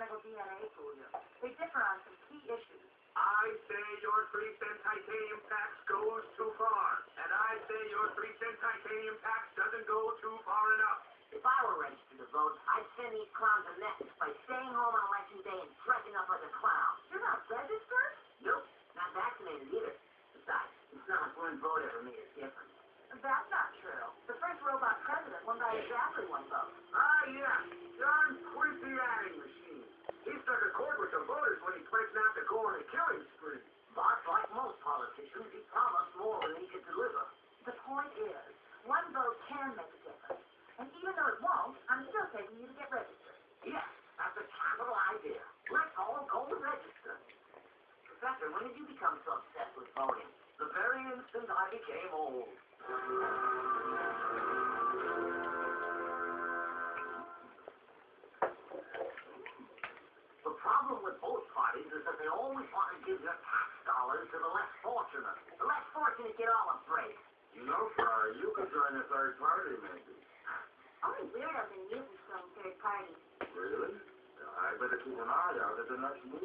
DNA. They differ on some key issues. I say your three cent titanium tax goes too far, and I say your three cent titanium tax doesn't go too far enough. If I were registered to vote, I'd send these clowns a message by staying home on election Professor, when did you become so obsessed with voting? The very instant I became old. The problem with both parties is that they always want to give their tax dollars to the less fortunate. The less fortunate get all a break. You know, Fry, you could join a third party, maybe. Only weirdos and mutants join third parties. Really? I better keep an eye out at the next meeting.